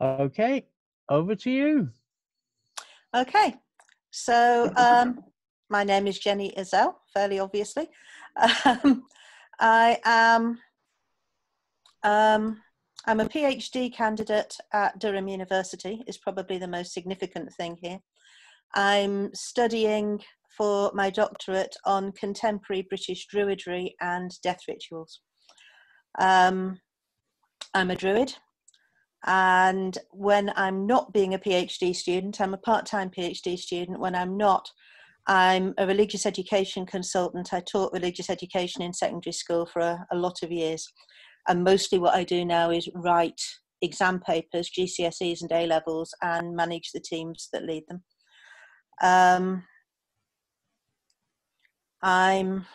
Okay, over to you. Okay, so um, my name is Jenny Uzzell, fairly obviously. Um, I am um, I'm a PhD candidate at Durham University. Is probably the most significant thing here. I'm studying for my doctorate on contemporary British Druidry and death rituals. Um, I'm a Druid, and when I'm not being a PhD student, I'm a part time PhD student. When I'm not, I'm a religious education consultant. I taught religious education in secondary school for a, a lot of years. And mostly what I do now is write exam papers, GCSEs and A levels, and manage the teams that lead them. Um, I'm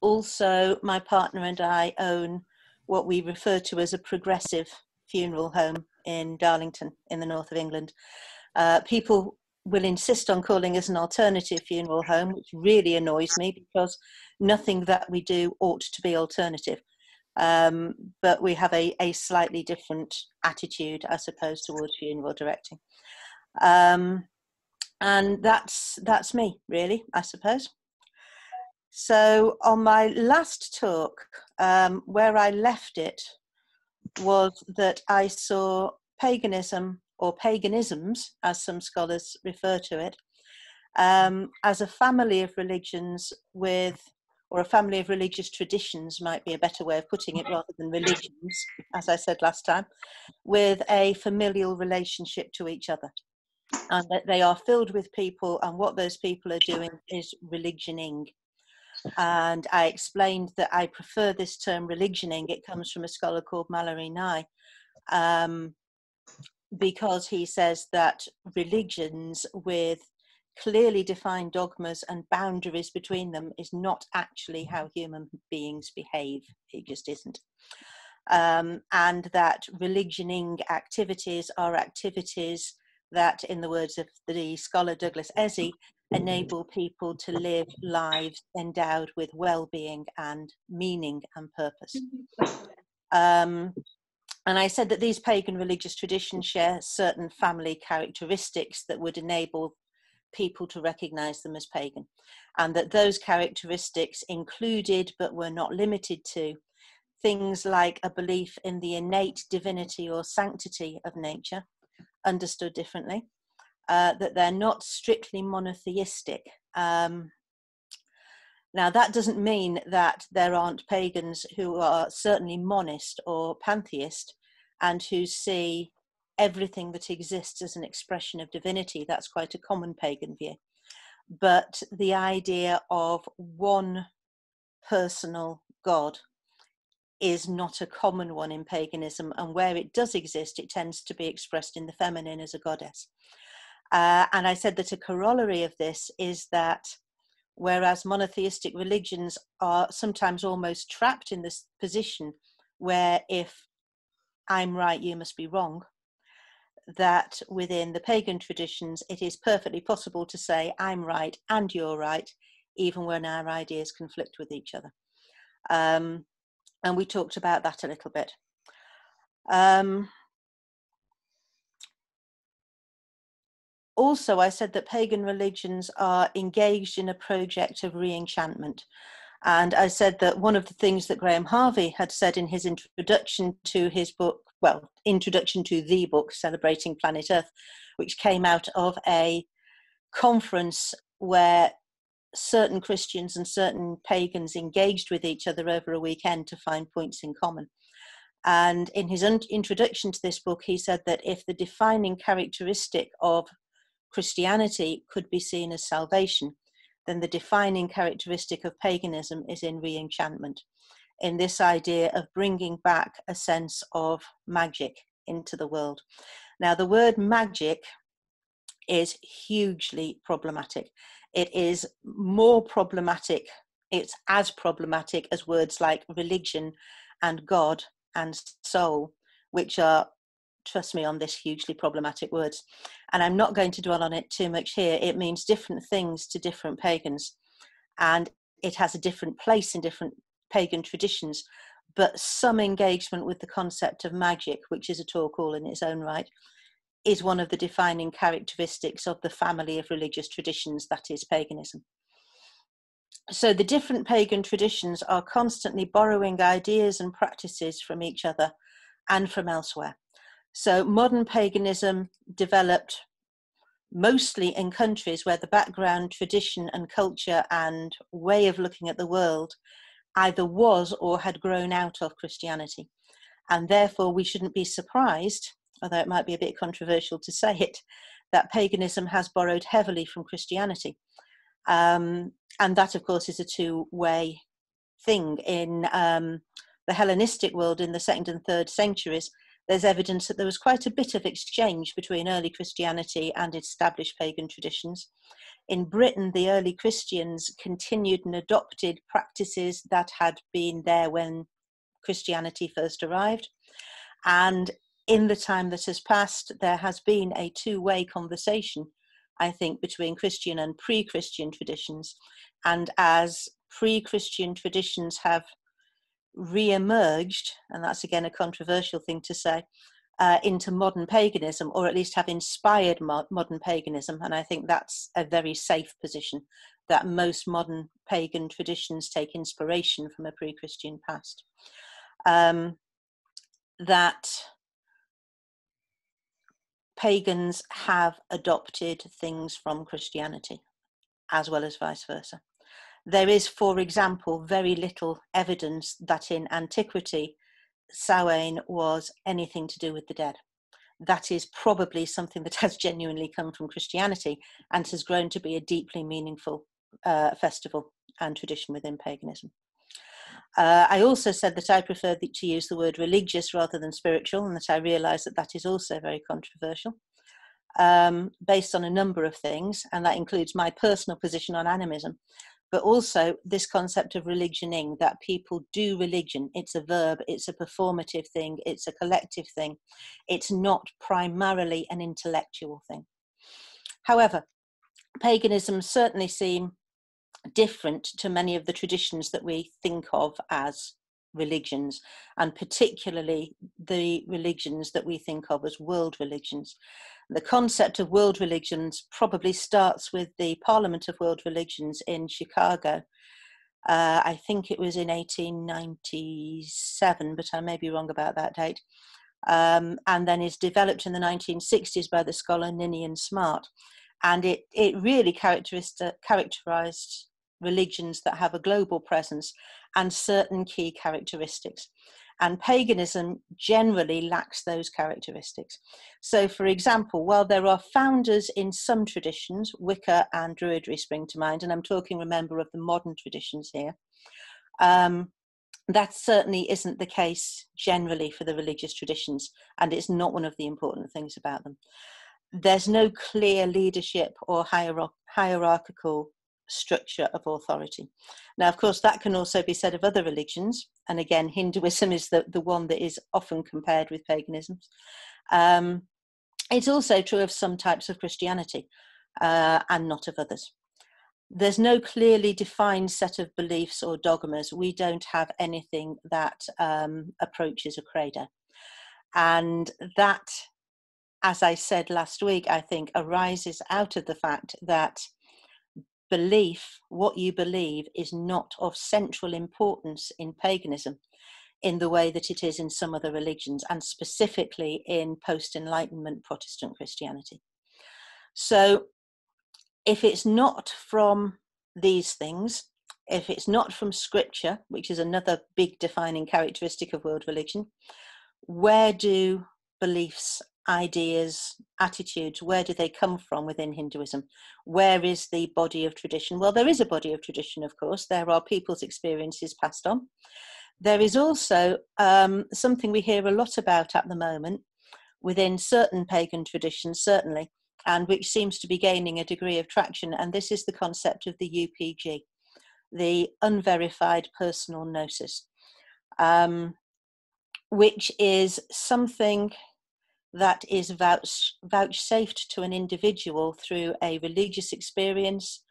also, my partner and I own what we refer to as a progressive funeral home in Darlington in the north of England. Uh, people will insist on calling us an alternative funeral home, which really annoys me because nothing that we do ought to be alternative. Um, but we have a, a slightly different attitude, I suppose, towards funeral directing. Um, and that's that's me, really, I suppose. So on my last talk, um, where I left it was that I saw paganism or paganisms, as some scholars refer to it, um, as a family of religions with, or a family of religious traditions might be a better way of putting it rather than religions, as I said last time, with a familial relationship to each other. And that they are filled with people, and what those people are doing is religioning. And I explained that I prefer this term religioning. It comes from a scholar called Malory Nye, um, because he says that religions with clearly defined dogmas and boundaries between them is not actually how human beings behave. It just isn't. Um, and that religioning activities are activities that, in the words of the scholar Douglas Ezzy, enable people to live lives endowed with well-being and meaning and purpose. Um, and I said that these pagan religious traditions share certain family characteristics that would enable people to recognize them as pagan, and that those characteristics included but were not limited to things like a belief in the innate divinity or sanctity of nature, understood differently, uh, that they're not strictly monotheistic. Um, now, that doesn't mean that there aren't pagans who are certainly monist or pantheist and who see everything that exists as an expression of divinity. That's quite a common pagan view. But the idea of one personal God is not a common one in paganism, and where it does exist, it tends to be expressed in the feminine as a goddess. Uh, and I said that a corollary of this is that whereas monotheistic religions are sometimes almost trapped in this position where if I'm right, you must be wrong, that within the pagan traditions it is perfectly possible to say I'm right and you're right, even when our ideas conflict with each other. Um, and we talked about that a little bit. Um, also, I said that pagan religions are engaged in a project of re enchantment. And I said that one of the things that Graham Harvey had said in his introduction to his book, well, introduction to the book, Celebrating Planet Earth, which came out of a conference where certain Christians and certain pagans engaged with each other over a weekend to find points in common. And in his introduction to this book, he said that if the defining characteristic of Christianity could be seen as salvation, then the defining characteristic of paganism is in re enchantment, in this idea of bringing back a sense of magic into the world. Now, the word magic is hugely problematic. It is more problematic, it's as problematic as words like religion and God and soul, which are trust me on this hugely problematic word and i'm not going to dwell on it too much here it means different things to different pagans and it has a different place in different pagan traditions but some engagement with the concept of magic, which is a talk all in its own right, is one of the defining characteristics of the family of religious traditions that is paganism. So the different pagan traditions are constantly borrowing ideas and practices from each other and from elsewhere. So modern paganism developed mostly in countries where the background, tradition, and culture and way of looking at the world either was or had grown out of Christianity. And therefore, we shouldn't be surprised, although it might be a bit controversial to say it, that paganism has borrowed heavily from Christianity. Um, and that, of course, is a two way thing. In um, the Hellenistic world in the second and third centuries, there's evidence that there was quite a bit of exchange between early Christianity and established pagan traditions. In Britain, the early Christians continued and adopted practices that had been there when Christianity first arrived. And in the time that has passed, there has been a two way conversation, I think, between Christian and pre Christian traditions. And as pre Christian traditions have re emerged, and that's again a controversial thing to say, uh, into modern paganism, or at least have inspired mo- modern paganism. And I think that's a very safe position that most modern pagan traditions take inspiration from a pre Christian past. Um, that pagans have adopted things from Christianity as well as vice versa. There is, for example, very little evidence that in antiquity Samhain was anything to do with the dead. That is probably something that has genuinely come from Christianity and has grown to be a deeply meaningful uh, festival and tradition within paganism. Uh, I also said that I prefer to use the word religious rather than spiritual, and that I realise that that is also very controversial, um, based on a number of things, and that includes my personal position on animism, but also this concept of religioning that people do religion. It's a verb, it's a performative thing, it's a collective thing. It's not primarily an intellectual thing. However, paganism certainly seem different to many of the traditions that we think of as religions, and particularly the religions that we think of as world religions. The concept of world religions probably starts with the Parliament of World Religions in Chicago. Uh, I think it was in 1897, but I may be wrong about that date. Um, and then is developed in the 1960s by the scholar Ninian Smart. And it, it really characterized religions that have a global presence and certain key characteristics. And paganism generally lacks those characteristics. So, for example, while there are founders in some traditions, Wicca and Druidry spring to mind, and I'm talking, remember, of the modern traditions here, um, that certainly isn't the case generally for the religious traditions, and it's not one of the important things about them. There's no clear leadership or hierarchical structure of authority. Now, of course, that can also be said of other religions, and again, Hinduism is the, the one that is often compared with paganism. Um, it's also true of some types of Christianity uh, and not of others. There's no clearly defined set of beliefs or dogmas. We don't have anything that um, approaches a credo. And that, as I said last week, I think arises out of the fact that belief, what you believe, is not of central importance in paganism in the way that it is in some other religions, and specifically in post Enlightenment Protestant Christianity. So, if it's not from these things, if it's not from scripture, which is another big defining characteristic of world religion, where do beliefs ideas, attitudes, where do they come from within Hinduism? Where is the body of tradition? Well, there is a body of tradition, of course. There are people's experiences passed on. There is also um, something we hear a lot about at the moment within certain pagan traditions, certainly, and which seems to be gaining a degree of traction, and this is the concept of the UPG, the unverified personal gnosis, um, which is something that is vouch, vouchsafed to an individual through a religious experience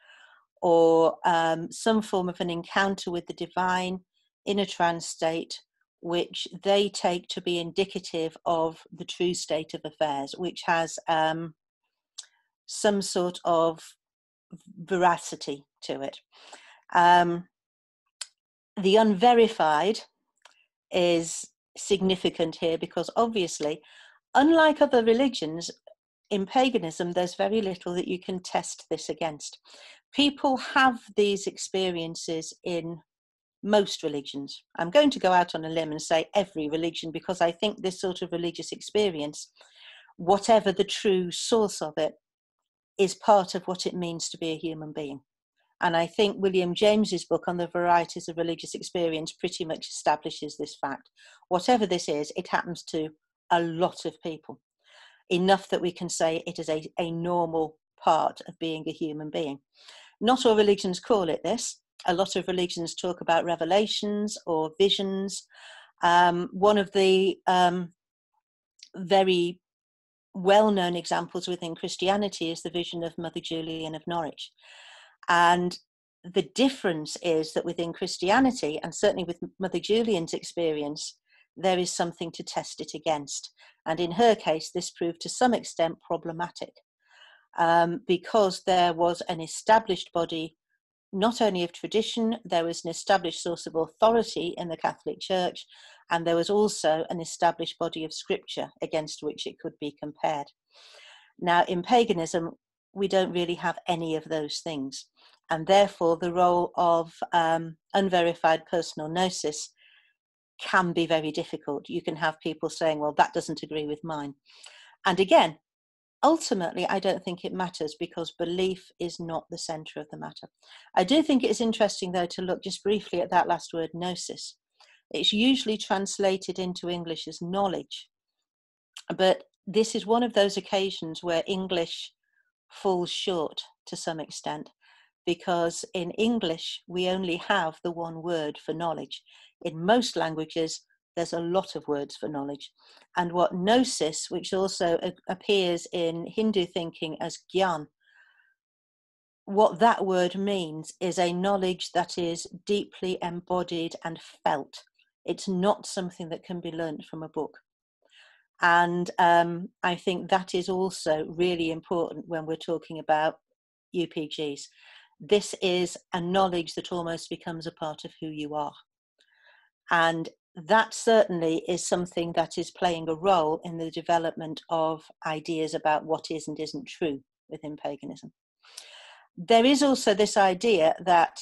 or um, some form of an encounter with the divine in a trance state which they take to be indicative of the true state of affairs, which has um, some sort of veracity to it. Um, the unverified is significant here because obviously, unlike other religions, in paganism, there's very little that you can test this against. People have these experiences in most religions. I'm going to go out on a limb and say every religion because I think this sort of religious experience, whatever the true source of it, is part of what it means to be a human being. And I think William James's book on the varieties of religious experience pretty much establishes this fact. Whatever this is, it happens to a lot of people, enough that we can say it is a, a normal part of being a human being. Not all religions call it this. A lot of religions talk about revelations or visions. Um, one of the um, very well known examples within Christianity is the vision of Mother Julian of Norwich. And the difference is that within Christianity, and certainly with Mother Julian's experience, there is something to test it against. And in her case, this proved to some extent problematic um, because there was an established body, not only of tradition, there was an established source of authority in the Catholic Church, and there was also an established body of scripture against which it could be compared. Now, in paganism, we don't really have any of those things. And therefore, the role of um, unverified personal gnosis can be very difficult. You can have people saying, well, that doesn't agree with mine. And again, ultimately, I don't think it matters because belief is not the center of the matter. I do think it's interesting, though, to look just briefly at that last word, gnosis. It's usually translated into English as knowledge. But this is one of those occasions where English falls short to some extent because in English we only have the one word for knowledge. In most languages, there's a lot of words for knowledge. And what gnosis, which also appears in Hindu thinking as gyan, what that word means is a knowledge that is deeply embodied and felt. It's not something that can be learnt from a book. And um, I think that is also really important when we're talking about UPGs. This is a knowledge that almost becomes a part of who you are. And that certainly is something that is playing a role in the development of ideas about what is and isn't true within paganism. There is also this idea that,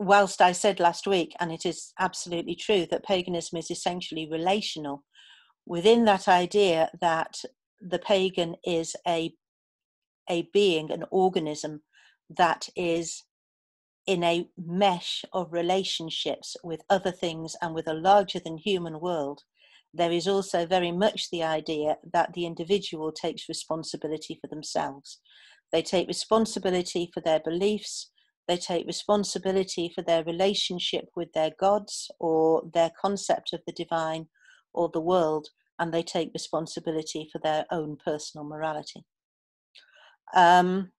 whilst I said last week, and it is absolutely true, that paganism is essentially relational, within that idea that the pagan is a a being, an organism that is in a mesh of relationships with other things and with a larger than human world, there is also very much the idea that the individual takes responsibility for themselves. They take responsibility for their beliefs, they take responsibility for their relationship with their gods or their concept of the divine or the world, and they take responsibility for their own personal morality. Um,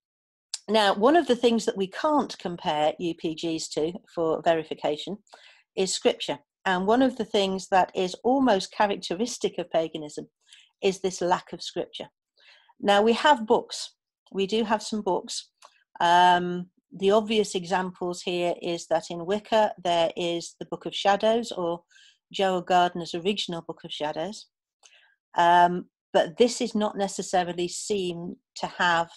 now, one of the things that we can't compare UPGs to for verification is scripture. And one of the things that is almost characteristic of paganism is this lack of scripture. Now, we have books, we do have some books. Um, the obvious examples here is that in Wicca there is the Book of Shadows or Gerald Gardner's original Book of Shadows. Um, but this is not necessarily seen to have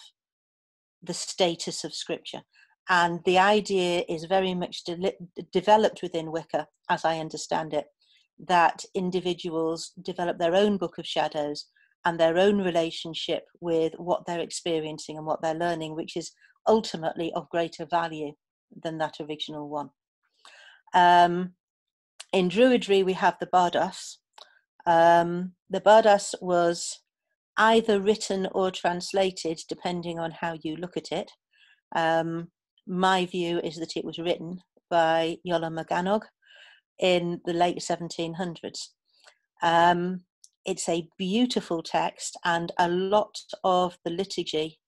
the status of scripture. And the idea is very much de- developed within Wicca, as I understand it, that individuals develop their own book of shadows and their own relationship with what they're experiencing and what they're learning, which is ultimately of greater value than that original one. Um, in Druidry, we have the Barddas, um, the Barddas was either written or translated, depending on how you look at it. Um, my view is that it was written by Iolo Morganwg in the late 1700s. Um, it's a beautiful text, and a lot of the liturgy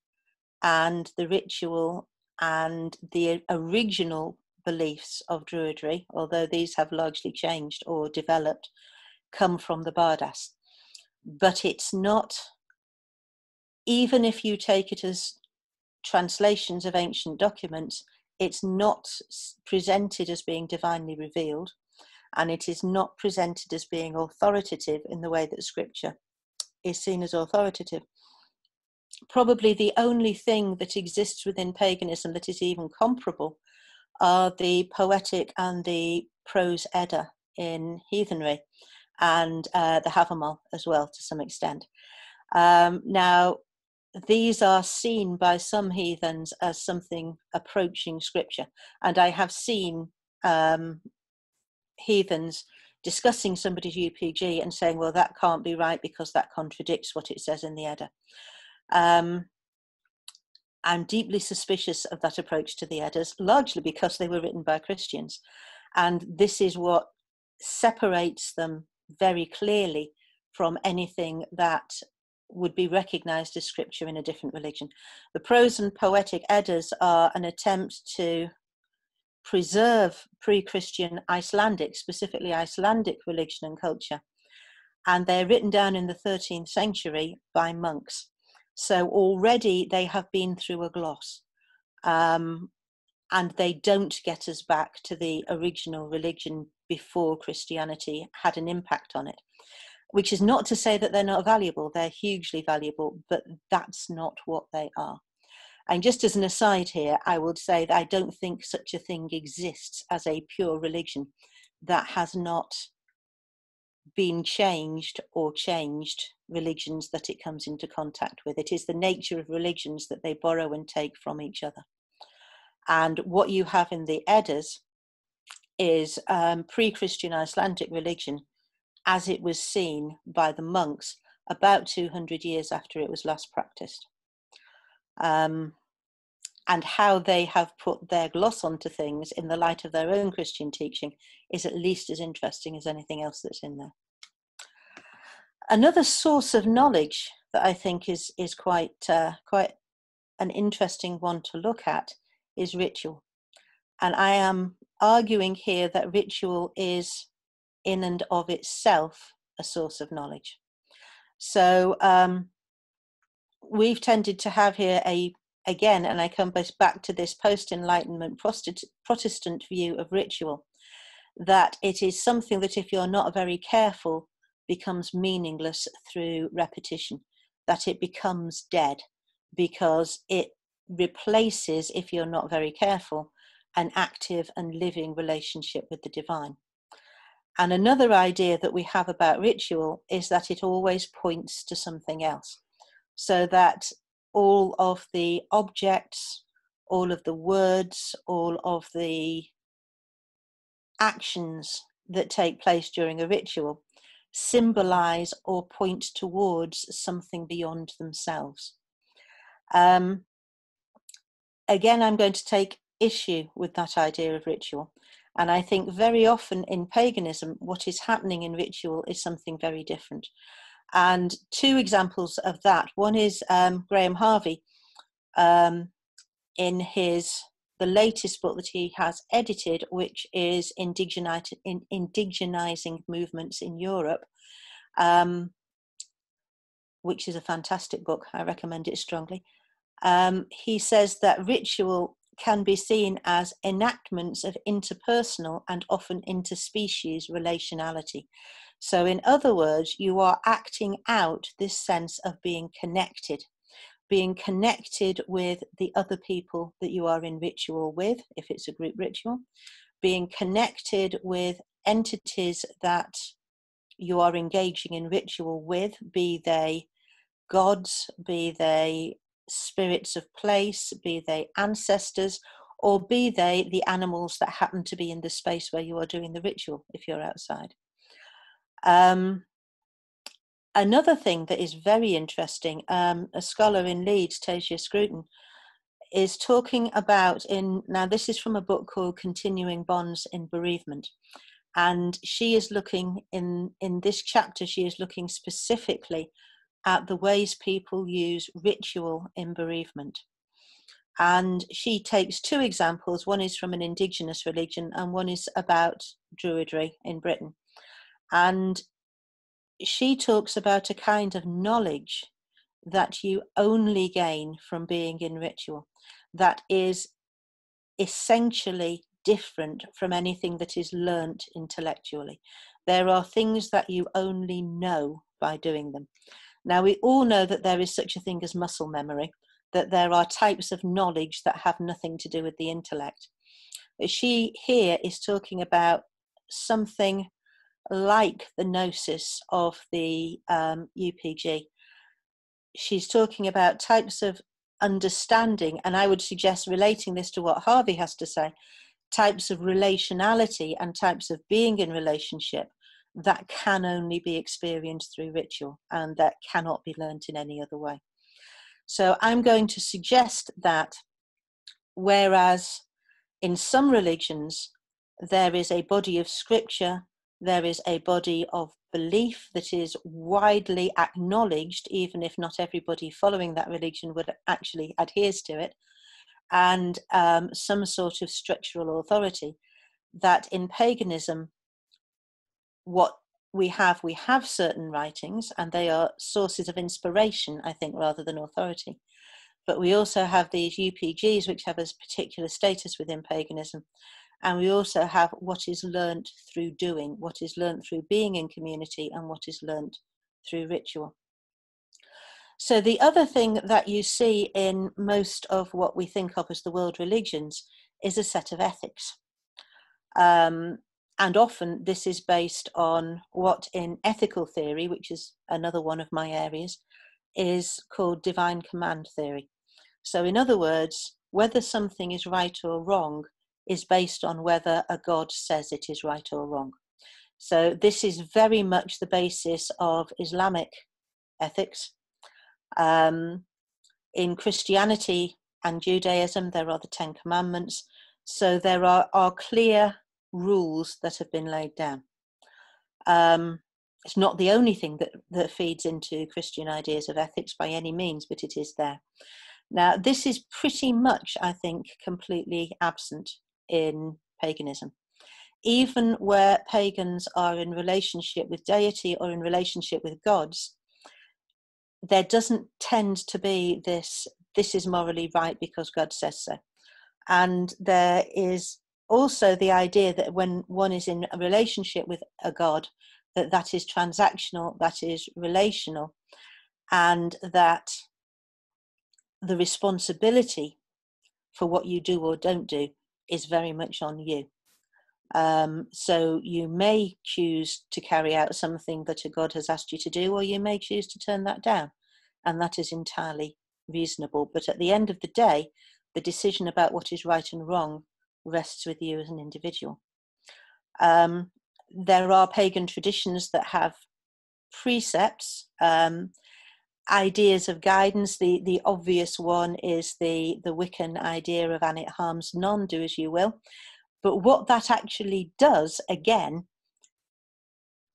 and the ritual and the original beliefs of Druidry, although these have largely changed or developed, come from the Barddas. But it's not, even if you take it as translations of ancient documents, it's not presented as being divinely revealed, and it is not presented as being authoritative in the way that scripture is seen as authoritative. Probably the only thing that exists within paganism that is even comparable are the poetic and the prose Edda in heathenry, and uh, the Havamal as well to some extent. Um, now, these are seen by some heathens as something approaching scripture, and I have seen um, heathens discussing somebody's UPG and saying, well, that can't be right because that contradicts what it says in the Edda. Um, I'm deeply suspicious of that approach to the Eddas, largely because they were written by Christians. And this is what separates them very clearly from anything that would be recognized as scripture in a different religion. The prose and poetic Eddas are an attempt to preserve pre Christian Icelandic, specifically Icelandic religion and culture. And they're written down in the 13th century by monks. So already they have been through a gloss. Um, and they don't get us back to the original religion before Christianity had an impact on it. Which is not to say that they're not valuable, they're hugely valuable, but that's not what they are. And just as an aside here, I would say that I don't think such a thing exists as a pure religion that has not been changed or changed religions that it comes into contact with. It is the nature of religions that they borrow and take from each other. And what you have in the Eddas is um, pre Christian Icelandic religion as it was seen by the monks about 200 years after it was last practiced. Um, and how they have put their gloss onto things in the light of their own Christian teaching is at least as interesting as anything else that's in there. Another source of knowledge that I think is is quite uh, quite an interesting one to look at is ritual, and I am arguing here that ritual is in and of itself a source of knowledge. So um, we've tended to have here a again, and I come back to this post Enlightenment Protestant view of ritual, that it is something that, if you're not very careful, becomes meaningless through repetition, that it becomes dead because it replaces, if you're not very careful, an active and living relationship with the divine. And another idea that we have about ritual is that it always points to something else. So that all of the objects, all of the words, all of the actions that take place during a ritual symbolize or point towards something beyond themselves. Um, again, I'm going to take issue with that idea of ritual. And I think very often in paganism, what is happening in ritual is something very different. And two examples of that one is um, Graham Harvey um, in his the latest book that he has edited, which is Indigenizing, Movements in Europe, um, which is a fantastic book. I recommend it strongly. Um, he says that ritual can be seen as enactments of interpersonal and often interspecies relationality. So, in other words, you are acting out this sense of being connected, being connected with the other people that you are in ritual with, if it's a group ritual, being connected with entities that you are engaging in ritual with, be they gods, be they spirits of place, be they ancestors, or be they the animals that happen to be in the space where you are doing the ritual if you're outside. Um, another thing that is very interesting, um, a scholar in Leeds, Tasia Scrutton, is talking about in now this is from a book called Continuing Bonds in Bereavement. And she is looking in in this chapter, she is looking specifically at the ways people use ritual in bereavement. And she takes two examples. One is from an indigenous religion, and one is about Druidry in Britain. And she talks about a kind of knowledge that you only gain from being in ritual that is essentially different from anything that is learnt intellectually. There are things that you only know by doing them. Now, we all know that there is such a thing as muscle memory, that there are types of knowledge that have nothing to do with the intellect. But she here is talking about something like the gnosis of the um, UPG. She's talking about types of understanding, and I would suggest relating this to what Harvey has to say types of relationality and types of being in relationship that can only be experienced through ritual and that cannot be learnt in any other way. So I'm going to suggest that whereas in some religions there is a body of scripture, there is a body of belief that is widely acknowledged, even if not everybody following that religion would actually adheres to it, and um, some sort of structural authority. That in paganism, what we have, we have certain writings, and they are sources of inspiration, I think, rather than authority. But we also have these UPGs, which have a particular status within paganism. And we also have what is learnt through doing, what is learnt through being in community, and what is learnt through ritual. So, the other thing that you see in most of what we think of as the world religions is a set of ethics. Um, and often this is based on what in ethical theory, which is another one of my areas, is called divine command theory. So, in other words, whether something is right or wrong is based on whether a God says it is right or wrong. So, this is very much the basis of Islamic ethics. Um, in Christianity and Judaism, there are the Ten Commandments. So, there are, are clear rules that have been laid down. Um, it's not the only thing that, that feeds into Christian ideas of ethics by any means, but it is there. Now, this is pretty much, I think, completely absent in paganism. Even where pagans are in relationship with deity or in relationship with gods, there doesn't tend to be this, this is morally right because God says so. And there is also the idea that when one is in a relationship with a god that that is transactional that is relational and that the responsibility for what you do or don't do is very much on you. Um, so you may choose to carry out something that a god has asked you to do or you may choose to turn that down and that is entirely reasonable. But at the end of the day the decision about what is right and wrong rests with you as an individual. Um, there are pagan traditions that have precepts, um, ideas of guidance. The the obvious one is the the Wiccan idea of "and it harms none, do as you will." But what that actually does, again,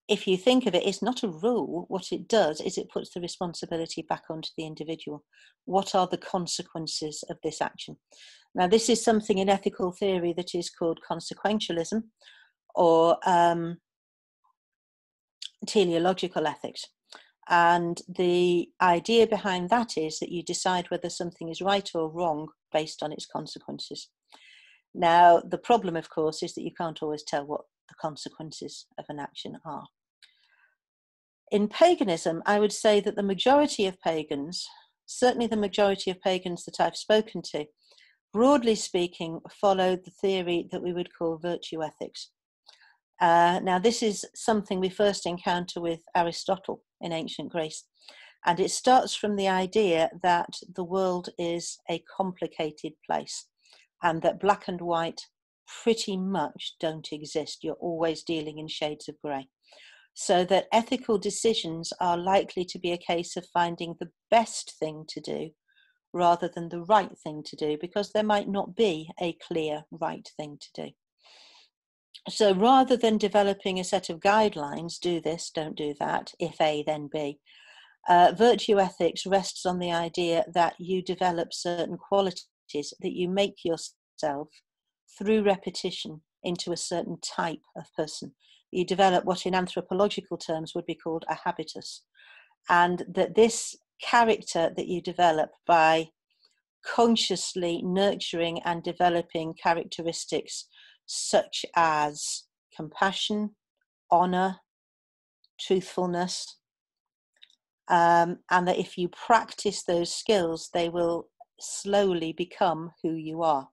if you think of it, it's not a rule. What it does is it puts the responsibility back onto the individual. What are the consequences of this action? Now, this is something in ethical theory that is called consequentialism or um, teleological ethics. And the idea behind that is that you decide whether something is right or wrong based on its consequences. Now, the problem, of course, is that you can't always tell what the consequences of an action are. In paganism, I would say that the majority of pagans, certainly the majority of pagans that I've spoken to, broadly speaking, followed the theory that we would call virtue ethics. Uh, now, this is something we first encounter with Aristotle in ancient Greece, and it starts from the idea that the world is a complicated place and that black and white pretty much don't exist. You're always dealing in shades of grey. So that ethical decisions are likely to be a case of finding the best thing to do rather than the right thing to do because there might not be a clear right thing to do. So rather than developing a set of guidelines, do this, don't do that, if A, then B, uh, virtue ethics rests on the idea that you develop certain qualities that you make yourself through repetition into a certain type of person. You develop what in anthropological terms would be called a habitus. And that this character that you develop by consciously nurturing and developing characteristics such as compassion, honor, truthfulness, um, and that if you practice those skills, they will slowly become who you are.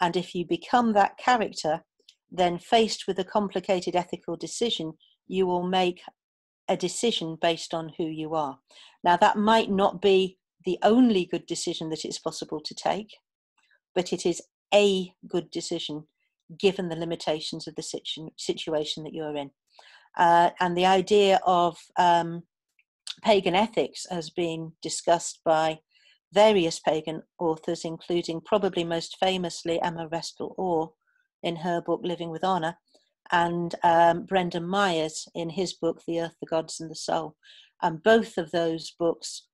And if you become that character, then faced with a complicated ethical decision, you will make a decision based on who you are. Now, that might not be the only good decision that it's possible to take, but it is a good decision given the limitations of the situ- situation that you're in. Uh, and the idea of um, pagan ethics has been discussed by various pagan authors, including probably most famously Emma Restall Orr in her book Living with Honor, and um, Brendan Myers in his book The Earth, the Gods, and the Soul. And both of those books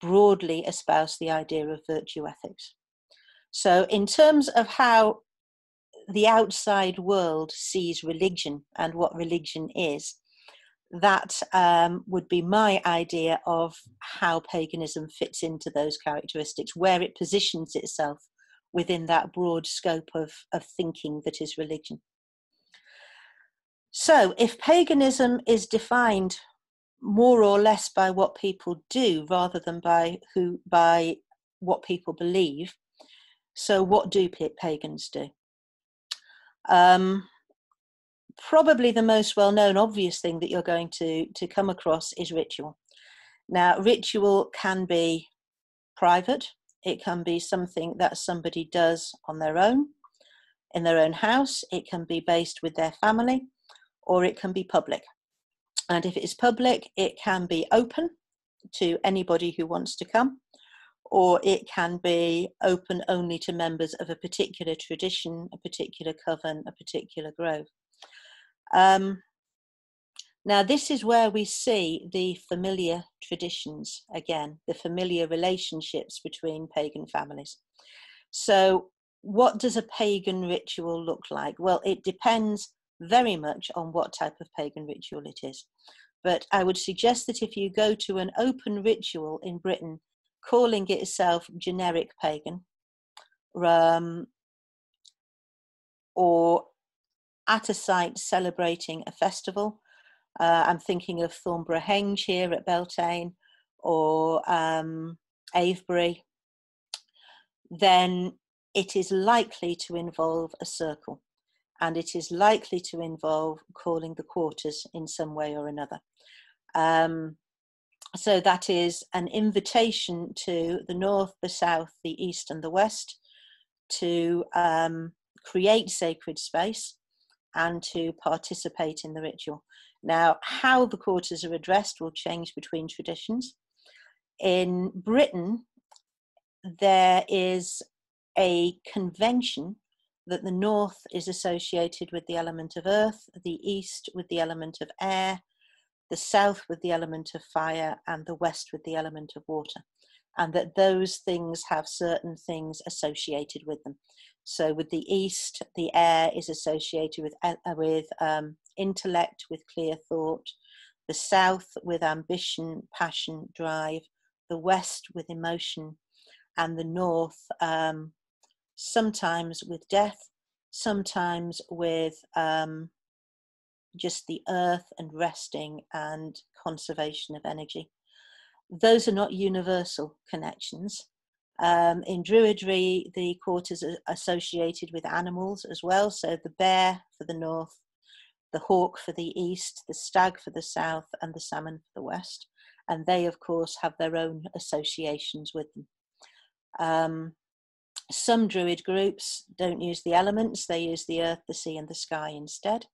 broadly espouse the idea of virtue ethics. So, in terms of how the outside world sees religion and what religion is, that um, would be my idea of how paganism fits into those characteristics, where it positions itself within that broad scope of, of thinking that is religion. So, if paganism is defined more or less by what people do rather than by who by what people believe, so what do pagans do? Um, probably the most well known obvious thing that you're going to to come across is ritual. Now ritual can be private. It can be something that somebody does on their own in their own house. It can be based with their family or it can be public. And if it is public it can be open to anybody who wants to come or it can be open only to members of a particular tradition a particular coven a particular grove um, now, this is where we see the familiar traditions again, the familiar relationships between pagan families. So, what does a pagan ritual look like? Well, it depends very much on what type of pagan ritual it is. But I would suggest that if you go to an open ritual in Britain, calling itself generic pagan, um, or at a site celebrating a festival. Uh, I'm thinking of Thornborough Henge here at Beltane or um, Avebury. Then it is likely to involve a circle and it is likely to involve calling the quarters in some way or another. Um, so that is an invitation to the north, the south, the east, and the west to um, create sacred space and to participate in the ritual. Now, how the quarters are addressed will change between traditions. In Britain, there is a convention that the north is associated with the element of earth, the east with the element of air, the south with the element of fire, and the west with the element of water. And that those things have certain things associated with them. So with the east, the air is associated with uh, with um, intellect, with clear thought. The south with ambition, passion, drive. The west with emotion, and the north um, sometimes with death, sometimes with um, just the earth and resting and conservation of energy. Those are not universal connections. Um, in Druidry, the quarters are associated with animals as well. So the bear for the north, the hawk for the east, the stag for the south, and the salmon for the west. And they, of course, have their own associations with them. Um, some Druid groups don't use the elements, they use the earth, the sea, and the sky instead.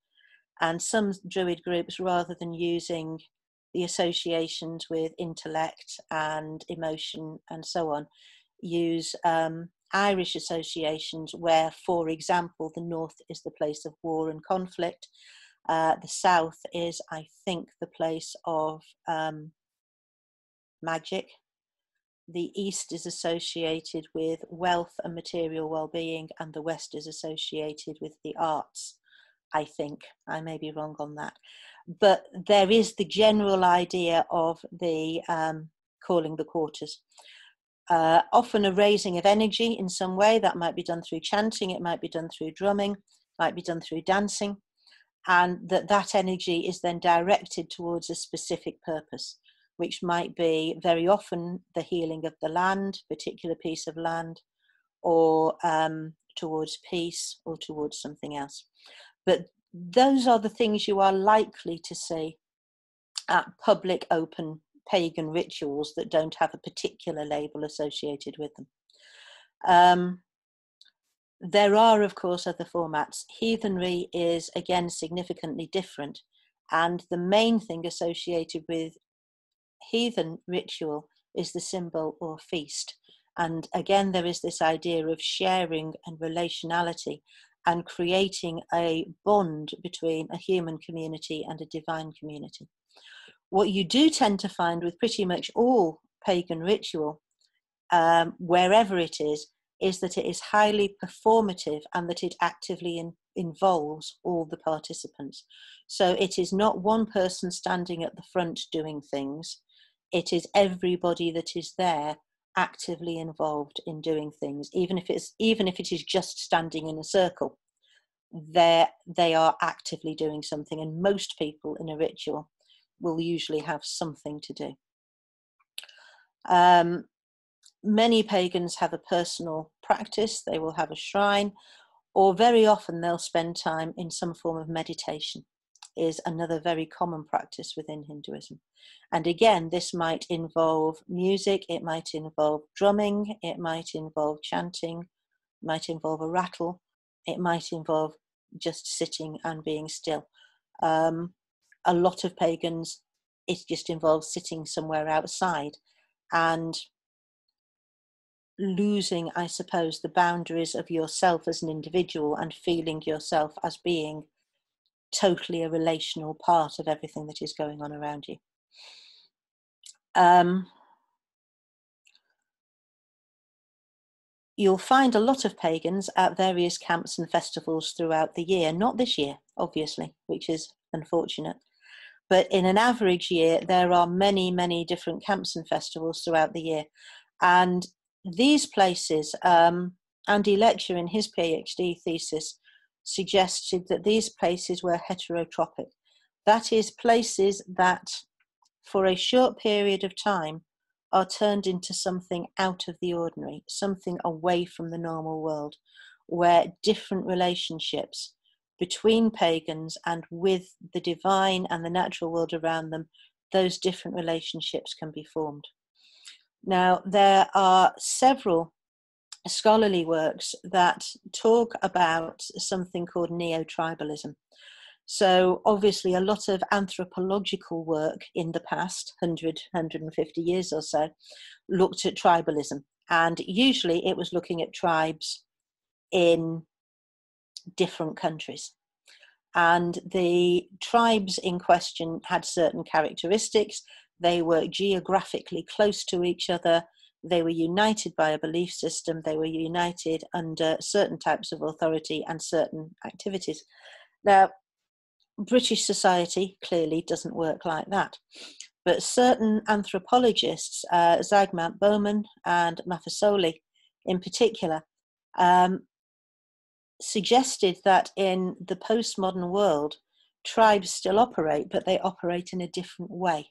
And some Druid groups, rather than using the associations with intellect and emotion and so on, use um, Irish associations where, for example, the north is the place of war and conflict, uh, the south is, I think, the place of um, magic, the East is associated with wealth and material well being, and the West is associated with the arts. I think I may be wrong on that, but there is the general idea of the um, calling the quarters. Uh, often a raising of energy in some way that might be done through chanting, it might be done through drumming, might be done through dancing, and that that energy is then directed towards a specific purpose which might be very often the healing of the land, particular piece of land, or um, towards peace or towards something else. But those are the things you are likely to see at public open pagan rituals that don't have a particular label associated with them. Um, there are, of course, other formats. Heathenry is again significantly different, and the main thing associated with heathen ritual is the sumbel or feast. And again, there is this idea of sharing and relationality and creating a bond between a human community and a divine community. What you do tend to find with pretty much all pagan ritual, um, wherever it is, is that it is highly performative and that it actively in, involves all the participants. So it is not one person standing at the front doing things, it is everybody that is there actively involved in doing things even if it's even if it is just standing in a circle. They they are actively doing something and most people in a ritual will usually have something to do. Um, many pagans have a personal practice. They will have a shrine or very often they'll spend time in some form of meditation is another very common practice within Hinduism. And again, this might involve music, it might involve drumming, it might involve chanting, might involve a rattle, it might involve just sitting and being still. Um, a lot of pagans, it just involves sitting somewhere outside and losing, I suppose, the boundaries of yourself as an individual and feeling yourself as being totally a relational part of everything that is going on around you. Um, you'll find a lot of pagans at various camps and festivals throughout the year. Not this year, obviously, which is unfortunate. But in an average year, there are many, many different camps and festivals throughout the year. And these places, um, Andy Letcher in his PhD thesis suggested that these places were heterotopic. That is, places that for a short period of time are turned into something out of the ordinary, something away from the normal world, where different relationships between pagans and with the divine and the natural world around them, those different relationships can be formed. Now, there are several scholarly works that talk about something called neo tribalism. So, obviously, a lot of anthropological work in the past 100, 150 years or so looked at tribalism. And usually it was looking at tribes in different countries. And the tribes in question had certain characteristics. They were geographically close to each other, they were united by a belief system, they were united under certain types of authority and certain activities. Now, British society clearly doesn't work like that. But certain anthropologists, uh, Zygmunt Bauman and Maffesoli in particular, um, suggested that in the postmodern world, tribes still operate, but they operate in a different way.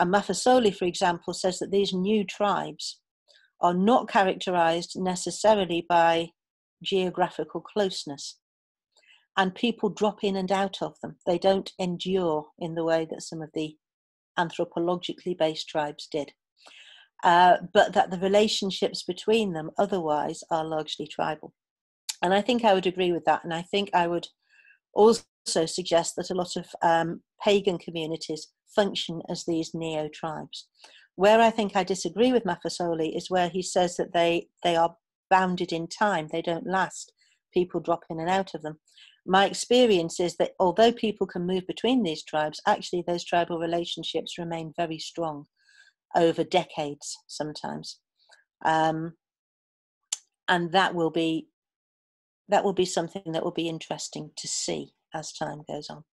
And Maffesoli, for example, says that these new tribes are not characterized necessarily by geographical closeness. And people drop in and out of them. They don't endure in the way that some of the anthropologically based tribes did. Uh, but that the relationships between them otherwise are largely tribal. And I think I would agree with that. And I think I would also suggest that a lot of um, pagan communities function as these neo tribes. Where I think I disagree with Maffesoli is where he says that they, they are bounded in time, they don't last. People drop in and out of them. My experience is that although people can move between these tribes, actually those tribal relationships remain very strong. over decades sometimes. Um, and that will be that will be something that will be interesting to see as time goes on.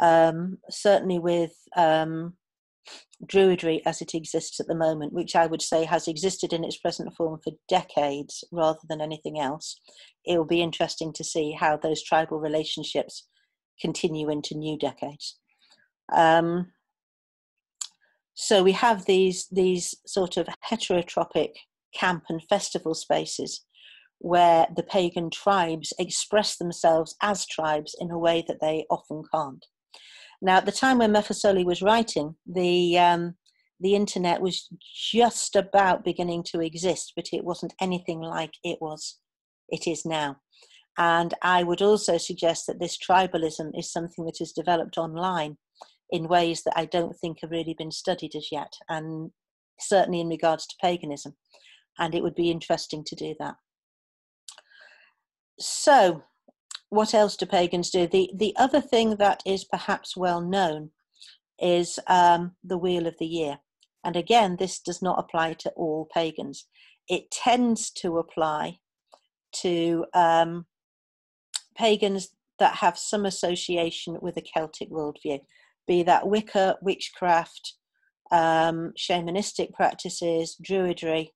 Um, certainly with um, Druidry as it exists at the moment, which I would say has existed in its present form for decades rather than anything else, it will be interesting to see how those tribal relationships continue into new decades. Um, so we have these these sort of heterotopic camp and festival spaces where the pagan tribes express themselves as tribes in a way that they often can't. Now, at the time when Maffesoli was writing, the um, the internet was just about beginning to exist, but it wasn't anything like it was it is now. And I would also suggest that this tribalism is something that is developed online in ways that I don't think have really been studied as yet, and certainly in regards to paganism. And it would be interesting to do that. So, what else do pagans do? The the other thing that is perhaps well known is um, the wheel of the year, and again, this does not apply to all pagans. It tends to apply to um, pagans that have some association with a Celtic worldview, be that Wicca, witchcraft, um, shamanistic practices, druidry,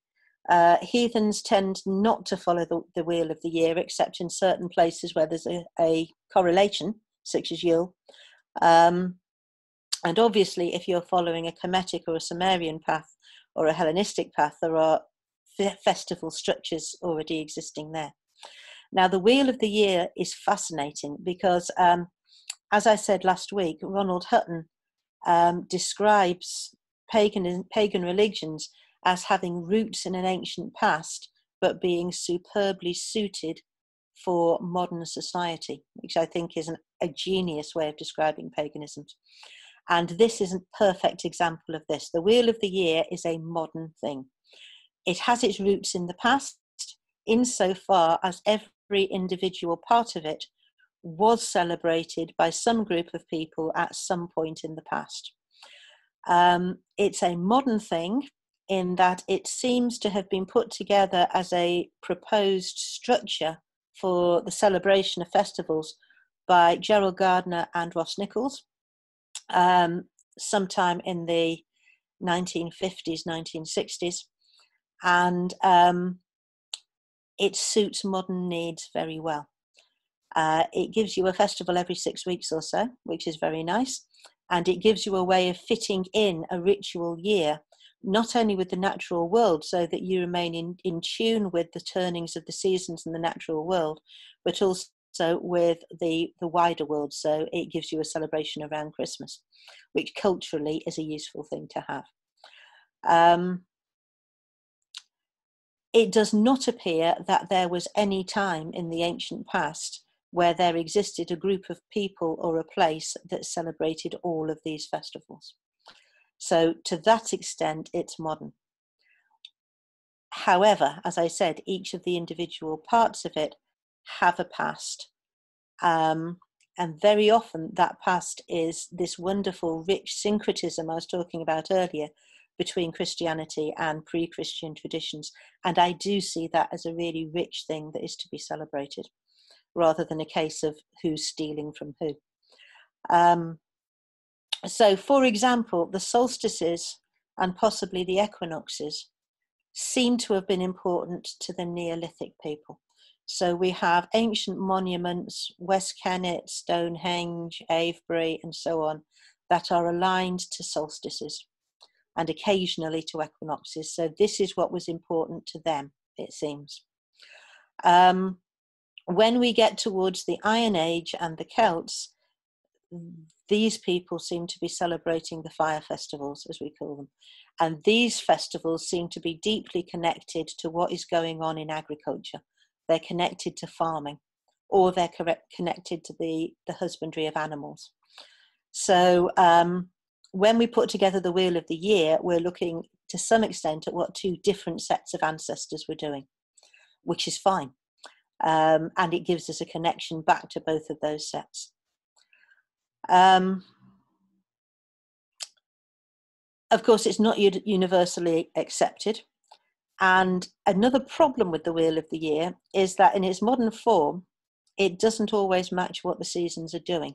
uh, heathens tend not to follow the, the, wheel of the year, except in certain places where there's a, a correlation, such as Yule. Um, and obviously, if you're following a Kemetic or a Sumerian path or a Hellenistic path, there are f- festival structures already existing there. Now, the wheel of the year is fascinating because, um, as I said last week, Ronald Hutton um, describes pagan pagan religions as having roots in an ancient past, but being superbly suited for modern society, which I think is an, a genius way of describing paganism. And this is a perfect example of this. The Wheel of the Year is a modern thing. It has its roots in the past, insofar as every individual part of it was celebrated by some group of people at some point in the past. Um, it's a modern thing in that it seems to have been put together as a proposed structure for the celebration of festivals by Gerald Gardner and Ross Nichols um, sometime in the 1950s, 1960s. And um, it suits modern needs very well. Uh, it gives you a festival every six weeks or so, which is very nice. And it gives you a way of fitting in a ritual year not only with the natural world so that you remain in, in tune with the turnings of the seasons in the natural world, but also with the, the wider world. So it gives you a celebration around Christmas, which culturally is a useful thing to have. Um, it does not appear that there was any time in the ancient past where there existed a group of people or a place that celebrated all of these festivals. So, to that extent, it's modern. However, as I said, each of the individual parts of it have a past. Um, and very often that past is this wonderful, rich syncretism I was talking about earlier between Christianity and pre Christian traditions. And I do see that as a really rich thing that is to be celebrated rather than a case of who's stealing from who. Um, so, for example, the solstices and possibly the equinoxes seem to have been important to the Neolithic people. So we have ancient monuments, West Kennet, Stonehenge, Avebury, and so on, that are aligned to solstices and occasionally to equinoxes. So this is what was important to them, it seems. Um, when we get towards the Iron Age and the Celts, these people seem to be celebrating the fire festivals, as we call them. And these festivals seem to be deeply connected to what is going on in agriculture. They're connected to farming, or they're connected to the, the husbandry of animals. So um, when we put together the Wheel of the Year, we're looking to some extent at what two different sets of ancestors were doing, which is fine. Um, and it gives us a connection back to both of those sets. Um, of course, it's not universally accepted. And another problem with the Wheel of the Year is that in its modern form, it doesn't always match what the seasons are doing.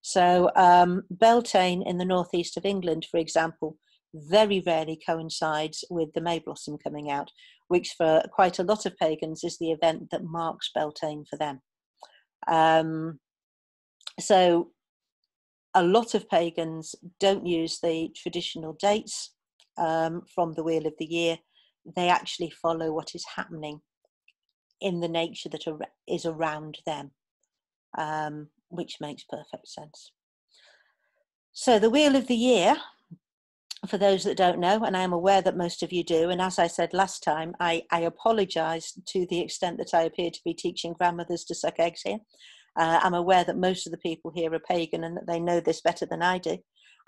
So, um, Beltane in the northeast of England, for example, very rarely coincides with the May blossom coming out, which for quite a lot of pagans is the event that marks Beltane for them. Um, so, a lot of pagans don't use the traditional dates um, from the Wheel of the Year. They actually follow what is happening in the nature that is around them, um, which makes perfect sense. So, the Wheel of the Year, for those that don't know, and I am aware that most of you do, and as I said last time, I, I apologise to the extent that I appear to be teaching grandmothers to suck eggs here. Uh, I'm aware that most of the people here are pagan and that they know this better than I do.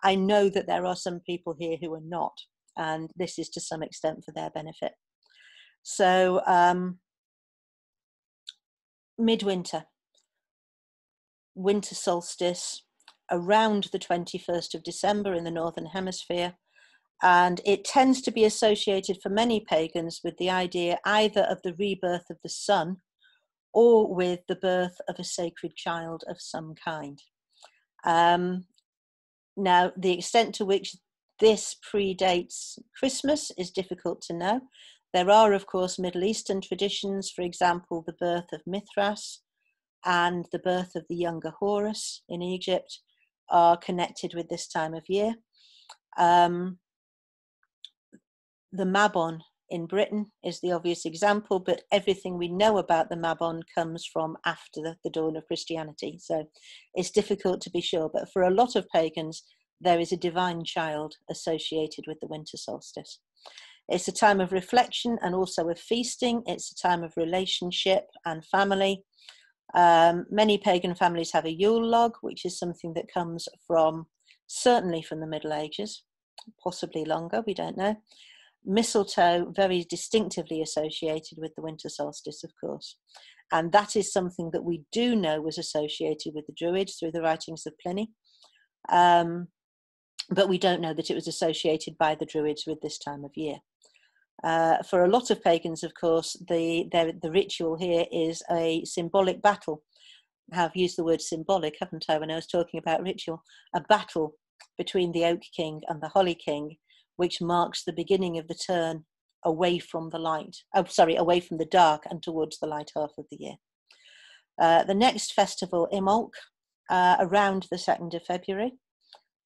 I know that there are some people here who are not, and this is to some extent for their benefit. So, um, midwinter, winter solstice, around the 21st of December in the Northern Hemisphere. And it tends to be associated for many pagans with the idea either of the rebirth of the sun or with the birth of a sacred child of some kind. Um, now, the extent to which this predates Christmas is difficult to know. There are, of course, Middle Eastern traditions, for example, the birth of Mithras and the birth of the younger Horus in Egypt are connected with this time of year. Um, the Mabon in Britain is the obvious example, but everything we know about the Mabon comes from after the, the, dawn of Christianity. So it's difficult to be sure. But for a lot of pagans, there is a divine child associated with the winter solstice. It's a time of reflection and also of feasting. It's a time of relationship and family. Um, many pagan families have a Yule log, which is something that comes from certainly from the Middle Ages, possibly longer, we don't know mistletoe very distinctively associated with the winter solstice, of course. And that is something that we do know was associated with the Druids through the writings of Pliny. Um, but we don't know that it was associated by the Druids with this time of year. Uh, for a lot of pagans, of course, the, the, the ritual here is a symbolic battle. I've used the word symbolic, haven't I, when I was talking about ritual? A battle between the Oak King and the Holly King which marks the beginning of the turn away from the light, oh, sorry, away from the dark and towards the light half of the year. Uh, the next festival, Imbolc, uh, around the 2nd of February,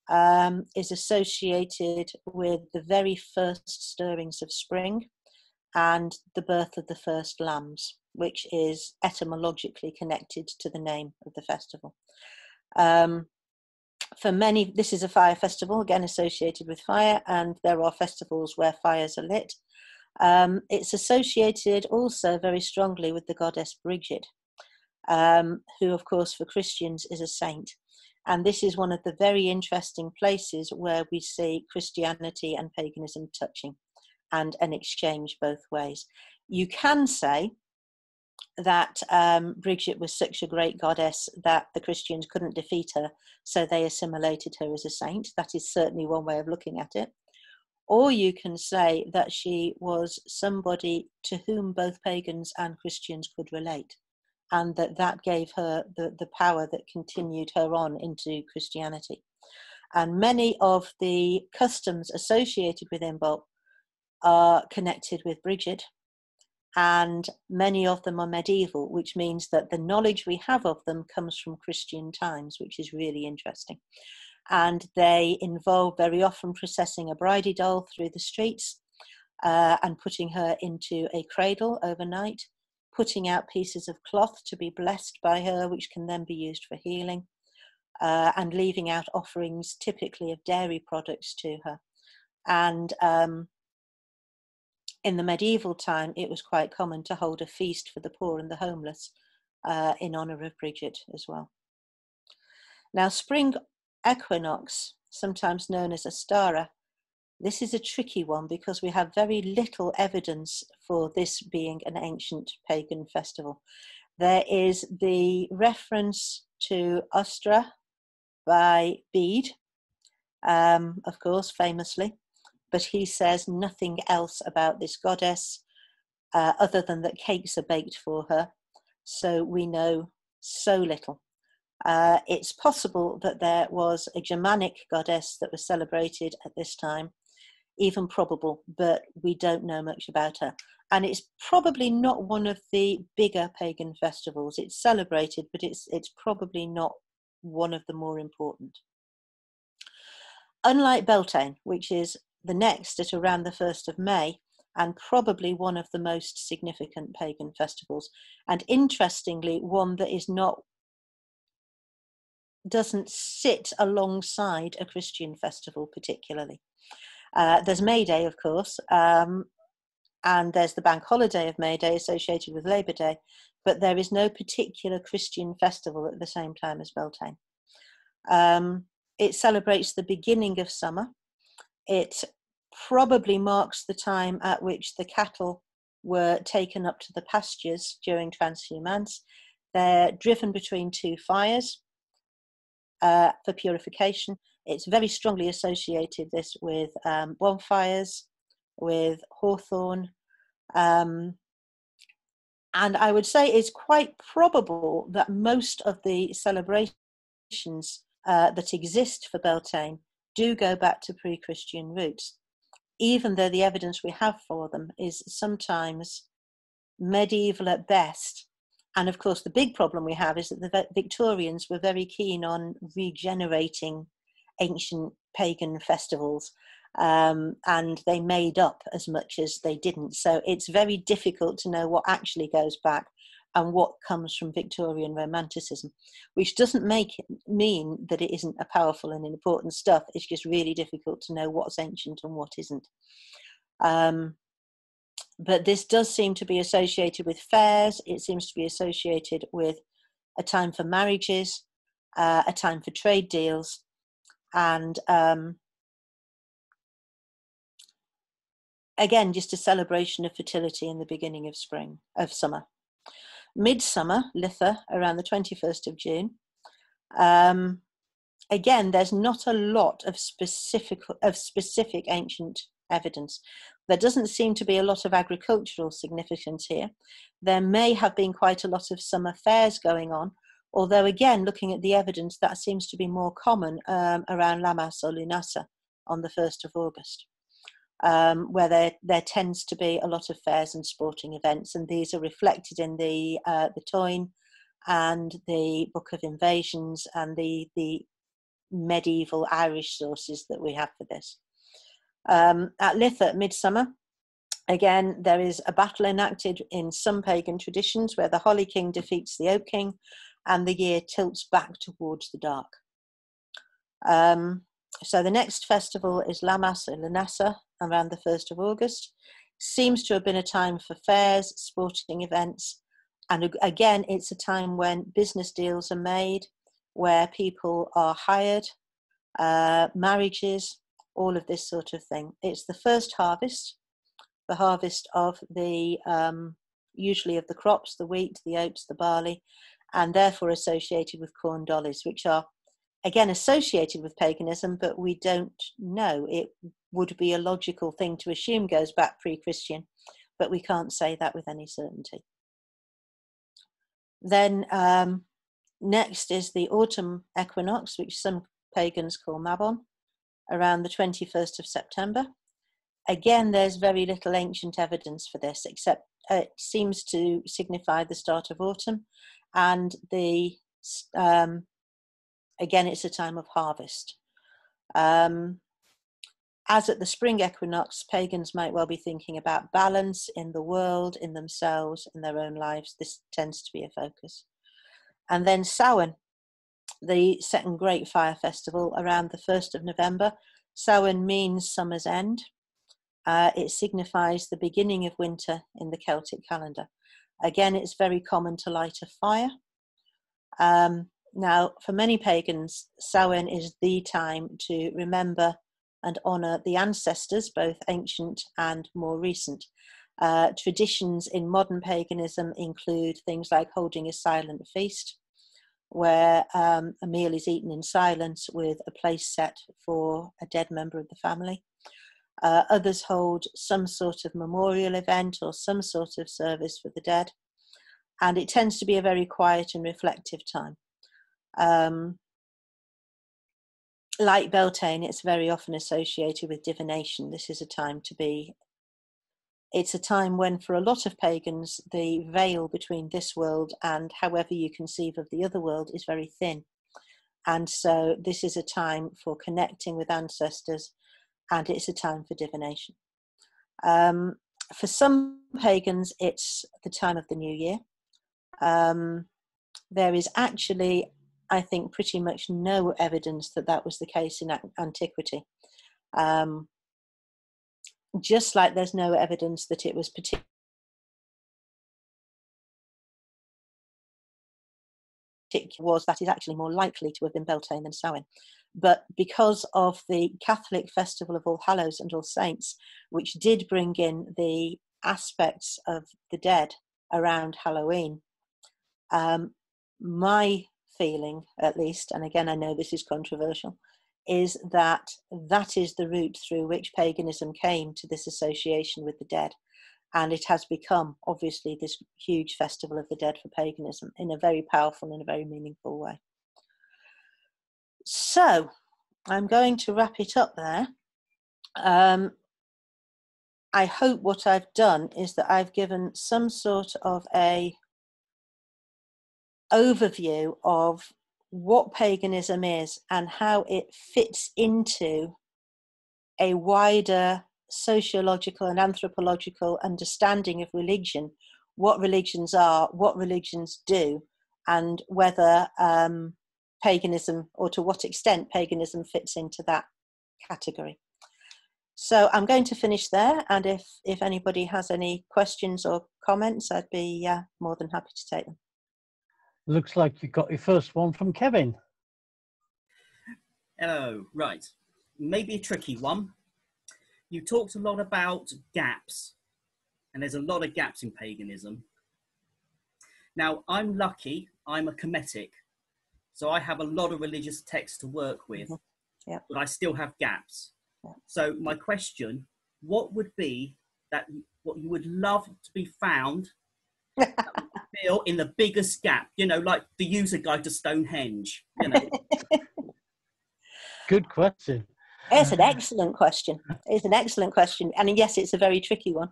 um, is associated with the very first stirrings of spring and the birth of the first lambs, which is etymologically connected to the name of the festival. Um, for many, this is a fire festival, again associated with fire, and there are festivals where fires are lit. Um, it's associated also very strongly with the goddess Brigid, um, who, of course, for Christians is a saint. And this is one of the very interesting places where we see Christianity and paganism touching and an exchange both ways. You can say that um, Bridget was such a great goddess that the Christians couldn't defeat her, so they assimilated her as a saint. That is certainly one way of looking at it. Or you can say that she was somebody to whom both pagans and Christians could relate, and that that gave her the, the power that continued her on into Christianity. And many of the customs associated with Imbolc are connected with Bridget and many of them are medieval, which means that the knowledge we have of them comes from Christian times, which is really interesting. And they involve very often processing a bridie doll through the streets uh, and putting her into a cradle overnight, putting out pieces of cloth to be blessed by her, which can then be used for healing, uh, and leaving out offerings, typically of dairy products, to her. And um, in the medieval time, it was quite common to hold a feast for the poor and the homeless uh, in honour of Bridget as well. Now, spring equinox, sometimes known as Ostara, this is a tricky one because we have very little evidence for this being an ancient pagan festival. There is the reference to Eostre by Bede, um, of course, famously, but he says nothing else about this goddess uh, other than that cakes are baked for her. So we know so little. Uh, it's possible that there was a Germanic goddess that was celebrated at this time, even probable, but we don't know much about her. And it's probably not one of the bigger pagan festivals. It's celebrated, but it's it's probably not one of the more important. Unlike Beltane, which is the next at around the 1st of May, and probably one of the most significant pagan festivals. And interestingly, one that is not doesn't sit alongside a Christian festival particularly. Uh, there's May Day, of course, um, and there's the bank holiday of May Day associated with Labour Day, but there is no particular Christian festival at the same time as Beltane. Um, it celebrates the beginning of summer. It probably marks the time at which the cattle were taken up to the pastures during transhumance. They're driven between two fires uh, for purification. It's very strongly associated this with um, bonfires, with hawthorn, um, and I would say it's quite probable that most of the celebrations uh, that exist for Beltane do go back to pre Christian roots, even though the evidence we have for them is sometimes medieval at best. And of course, the big problem we have is that the Victorians were very keen on regenerating ancient pagan festivals um, and they made up as much as they didn't. So it's very difficult to know what actually goes back and what comes from Victorian Romanticism, which doesn't make it mean that it isn't a powerful and important stuff. It's just really difficult to know what's ancient and what isn't. Um, but this does seem to be associated with fairs. It seems to be associated with a time for marriages, uh, a time for trade deals, and um, again, just a celebration of fertility in the beginning of spring, of summer. Midsummer, Litha, around the 21st of June. Um, again, there's not a lot of specific of specific ancient evidence. There doesn't seem to be a lot of agricultural significance here. There may have been quite a lot of summer fairs going on, although again, looking at the evidence, that seems to be more common um, around Lammas or Lughnasadh on the 1st of August um, where there, there tends to be a lot of fairs and sporting events, and these are reflected in the uh, the Táin and the Book of Invasions and the the medieval Irish sources that we have for this. Um, at Litha at midsummer, again there is a battle enacted in some pagan traditions where the Holly King defeats the Oak King, and the year tilts back towards the dark. Um, so the next festival is Lammas in Lughnasadh around the 1st of August. Seems to have been a time for fairs, sporting events, and again, it's a time when business deals are made, where people are hired, uh, marriages, all of this sort of thing. It's the first harvest, the harvest of the um, usually of the crops, the wheat, the oats, the barley, and therefore associated with corn dollies, which are again associated with paganism, but we don't know. It would be a logical thing to assume goes back pre Christian, but we can't say that with any certainty. Then um, next is the autumn equinox, which some pagans call Mabon, around the 21st of September. Again, there's very little ancient evidence for this, except it seems to signify the start of autumn and the um, again, it's a time of harvest. Um, as at the spring equinox, pagans might well be thinking about balance in the world, in themselves, in their own lives. This tends to be a focus. And then Samhain, the second great fire festival around the 1st of November. Samhain means summer's end. Uh, it signifies the beginning of winter in the Celtic calendar. Again, it's very common to light a fire. Um, now, for many pagans, Samhain is the time to remember and honour the ancestors, both ancient and more recent. Uh, traditions in modern paganism include things like holding a silent feast, where um, a meal is eaten in silence with a place set for a dead member of the family. Uh, others hold some sort of memorial event or some sort of service for the dead. And it tends to be a very quiet and reflective time. Um, like Beltane, it's very often associated with divination. This is a time to be. It's a time when, for a lot of pagans, the veil between this world and however you conceive of the other world is very thin. And so, this is a time for connecting with ancestors, and it's a time for divination. Um, for some pagans, it's the time of the new year. Um, there is actually I think, pretty much no evidence that that was the case in antiquity. Um, just like there's no evidence that it was particularly was that is actually more likely to have been Beltane than Samhain. But because of the Catholic festival of All Hallows and All Saints, which did bring in the aspects of the dead around Halloween, um, my feeling, at least, and again, I know this is controversial, is that that is the route through which paganism came to this association with the dead. And it has become, obviously, this huge festival of the dead for paganism in a very powerful and a very meaningful way. So, I'm going to wrap it up there. Um, I hope what I've done is that I've given some sort of a overview of what paganism is and how it fits into a wider sociological and anthropological understanding of religion, what religions are, what religions do, and whether um, paganism, or to what extent paganism fits into that category. So I'm going to finish there, and if, if anybody has any questions or comments, I'd be uh, more than happy to take them. Looks like you got your first one from Kevin. Hello, right. Maybe a tricky one. You talked a lot about gaps, and there's a lot of gaps in paganism. Now, I'm lucky, I'm a Kemetic, so I have a lot of religious texts to work with, mm-hmm. yeah. but I still have gaps. Yeah. So, my question what would be that what you would love to be found feel in the biggest gap, you know, like the user guide to Stonehenge. You know? Good question. It's an excellent question. It's an excellent question. And yes, it's a very tricky one.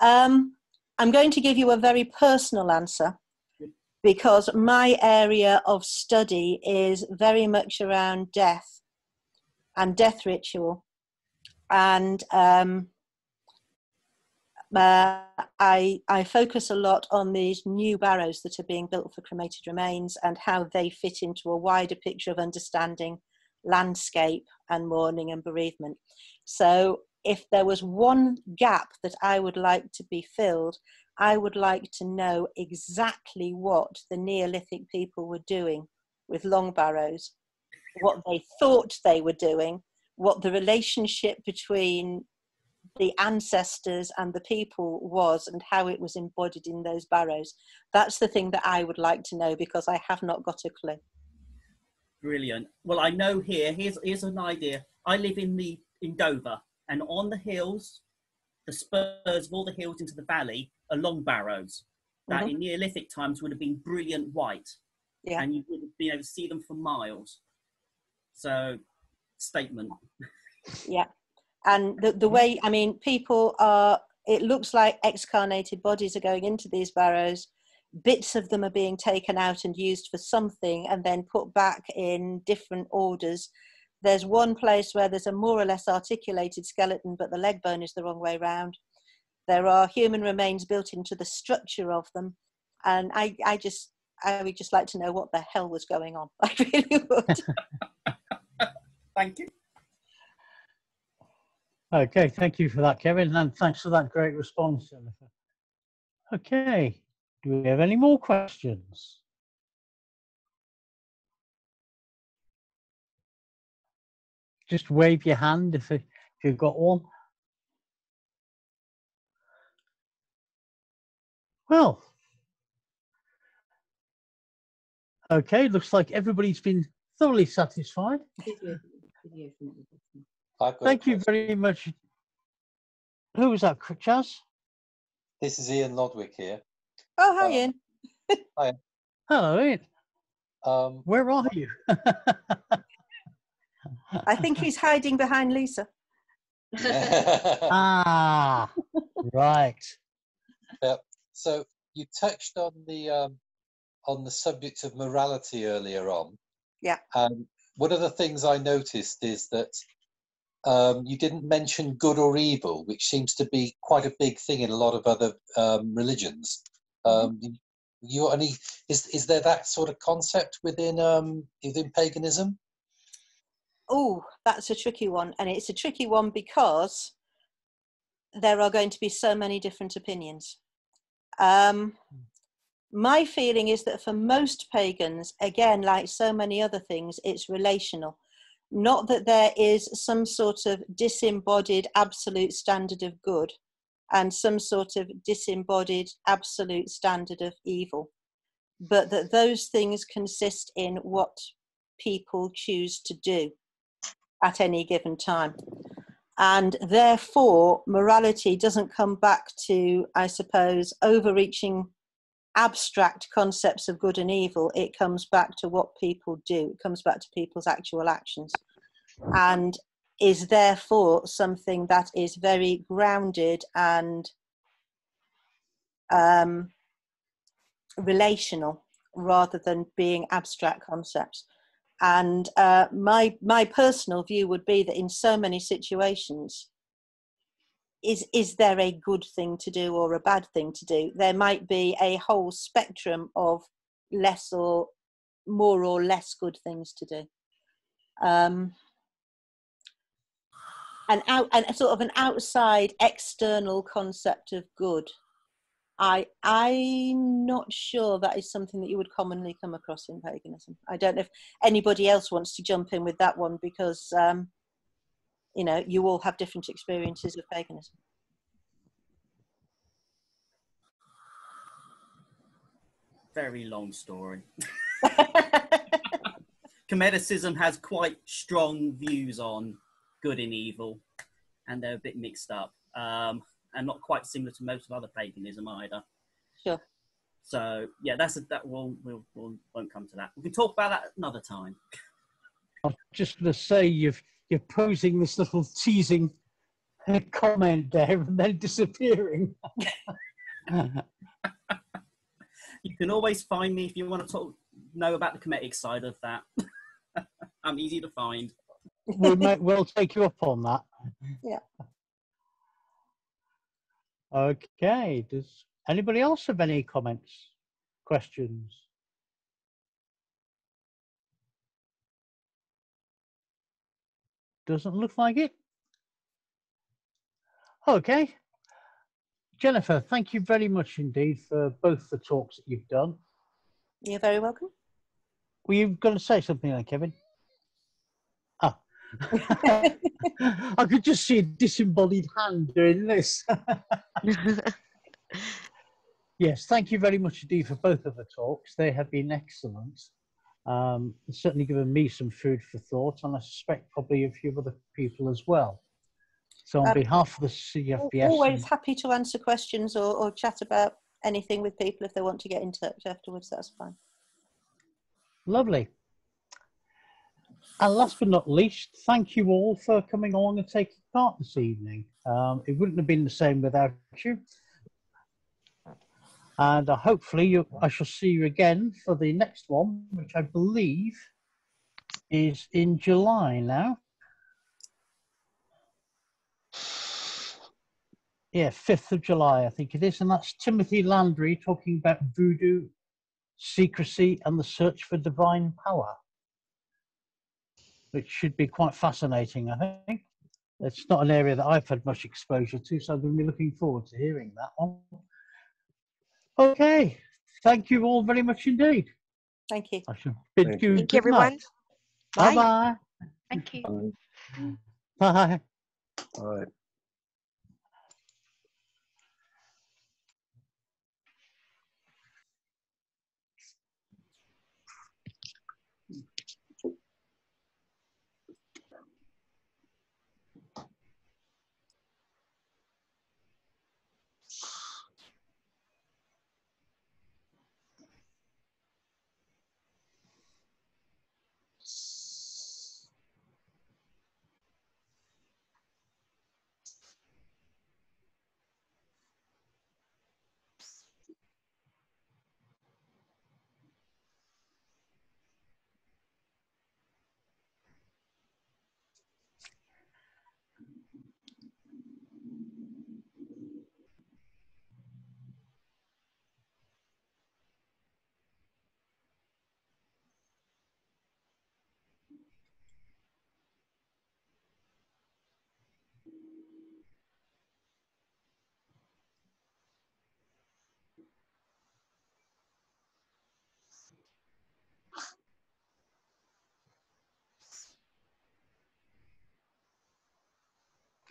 Um, I'm going to give you a very personal answer because my area of study is very much around death and death ritual. And um, I, I focus a lot on these new barrows that are being built for cremated remains and how they fit into a wider picture of understanding landscape and mourning and bereavement. So, if there was one gap that I would like to be filled, I would like to know exactly what the Neolithic people were doing with long barrows, what they thought they were doing, what the relationship between the ancestors and the people was and how it was embodied in those barrows. That's the thing that I would like to know because I have not got a clue. Brilliant. Well, I know here. Here's here's an idea. I live in the in Dover, and on the hills, the spurs of all the hills into the valley are long barrows that mm-hmm. in Neolithic times would have been brilliant white, yeah. and you would have been able to see them for miles. So, statement. Yeah and the, the mm. way i mean people are it looks like excarnated bodies are going into these barrows. Bits of them are being taken out and used for something and then put back in different orders. There's one place where there's a more or less articulated skeleton but the leg bone is the wrong way round. There are human remains built into the structure of them. And i i just i would just like to know what the hell was going on. I really would. Thank you Okay, thank you for that, Kevin, and thanks for that great response, Jennifer. Okay, do we have any more questions? Just wave your hand if, if you've got one. Well, okay, looks like everybody's been thoroughly satisfied. Thank you very much. Who was that, Chaz? This is Ian Lodwick here. Oh, hi, Um, Ian. Hello, Ian. Um, Where are you? I think he's hiding behind Lisa. ah, right. Yep. so you touched on the um, on the subject of morality earlier on. Yeah. Um, one of the things I noticed is that um, you didn't mention good or evil, which seems to be quite a big thing in a lot of other um, religions. Um, you- you any is is there that sort of concept within um, within paganism? Oh, that's a tricky one. And it's a tricky one because there are going to be so many different opinions. Um, my feeling is that for most pagans, again, like so many other things, it's relational. Not that there is some sort of disembodied absolute standard of good and some sort of disembodied absolute standard of evil, but that those things consist in what people choose to do at any given time. And therefore, morality doesn't come back to, I suppose, overreaching abstract concepts of good and evil. It comes back to what people do, it comes back to people's actual actions. And is therefore something that is very grounded and um, relational rather than being abstract concepts. And uh, my my personal view would be that in so many situations, is is there a good thing to do or a bad thing to do? There might be a whole spectrum of less or more or less good things to do. Um, an out and sort of an outside external concept of good. I I'm not sure that is something that you would commonly come across in paganism. I don't know if anybody else wants to jump in with that one because um, you know you all have different experiences of paganism. Very long story. Kemeticism has quite strong views on good and evil, and they're a bit mixed up, um, and not quite similar to most of other paganism either. Sure. So yeah, that's a, that. We'll, we'll we'll won't come to that. We can talk about that another time. I'm just going to say you've you're posing this little teasing comment there and then disappearing. You can always find me if you want to talk, know about the Kemetic side of that. I'm easy to find. we might well take you up on that. Yeah. Okay. Does anybody else have any comments, questions? Doesn't look like it. Okay. Jennifer, thank you very much indeed for both the talks that you've done. You're very welcome. Were you going to say something then, Kevin? Ah. I could just see a disembodied hand doing this. yes, thank you very much indeed for both of the talks. They have been excellent. Um, it's certainly given me some food for thought, and I suspect probably a few other people as well. So, on Um, behalf of the CFPS, Always and- happy to answer questions or, or chat about anything with people if they want to get in touch afterwards. That's fine. Lovely. And last but not least, thank you all for coming along and taking part this evening. Um, it wouldn't have been the same without you. And uh, hopefully, you, I shall see you again for the next one, which I believe is in July now. Yeah, 5th of July, I think it is. And that's Timothy Landry talking about voodoo, secrecy, and the search for divine power, which should be quite fascinating, I think. It's not an area that I've had much exposure to, so I'm going to be looking forward to hearing that one. Okay, thank you all very much indeed. Thank you. I shall bid Thank you you. Thank you, good night. everyone. Bye. Bye-bye. Thank you. Bye. All right.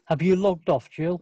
Have you logged off, Jill?